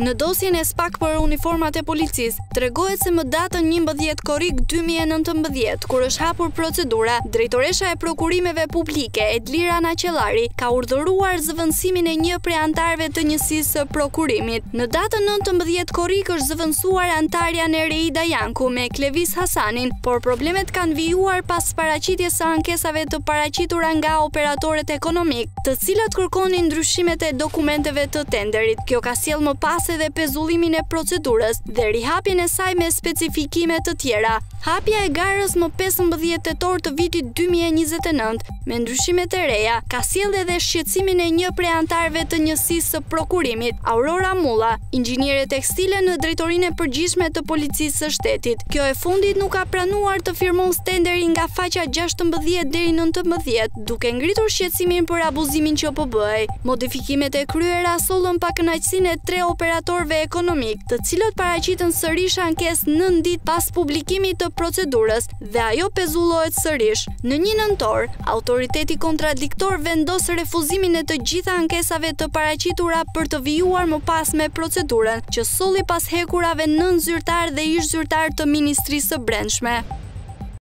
Në dosjen e spak për uniformat e policisë, tregohet se më datën 11 korrik 2019, kur është hapur procedura, drejtoresha e prokurimeve publike, Edlira Naqellari, ka urdhëruar zëvendësimin e një prej anëtarëve të njësisë së prokurimit. Në datën 19 korrik është zëvendësuar anëtarja Nereida Janku me Klevis Hasanin, por problemet kanë vijuar pas paraqitjes së ankesave të paraqitura nga operatorët ekonomikë. të cilat kërkonin ndryshimet e dokumenteve të tenderit, kjo ka sjellë më pas edhe pezullimin e procedurës dhe rihapjen e saj me specifikime të tjera. Hapja e garës më pesëmbëdhjetë tetor të vitit dy mijë e njëzet e nëntë, me ndryshimet e reja, ka sjellë edhe shqetësimin e një prej anëtarëve të Njësisë së Prokurimit, Aurora Mulla, inxhiniere tekstile në Drejtorinë e Përgjithshme të Policisë së Shtetit. Kjo e fundit nuk ka pranuar të firmosë tenderin nga faqa gjashtëmbëdhjetë deri nëntëmbëdhjetë. Duke ngritur shqetësimin për abuzimin që po bëhej, modifikimet e kryera sollën pakënaqësinë e tre operatorëve ekonomikë, të cilët paraqitën sërish ankesë nëntë ditë pas publikimit të procedurës dhe ajo pezullohet sërish. Në një nëntor, autoriteti kontradiktor vendos refuzimin e të gjitha ankesave të paraqitura për të vijuar më pas me procedurën, që solli pas hekurave nëntë zyrtarë dhe ish-zyrtarë të Ministrisë së Brendshme.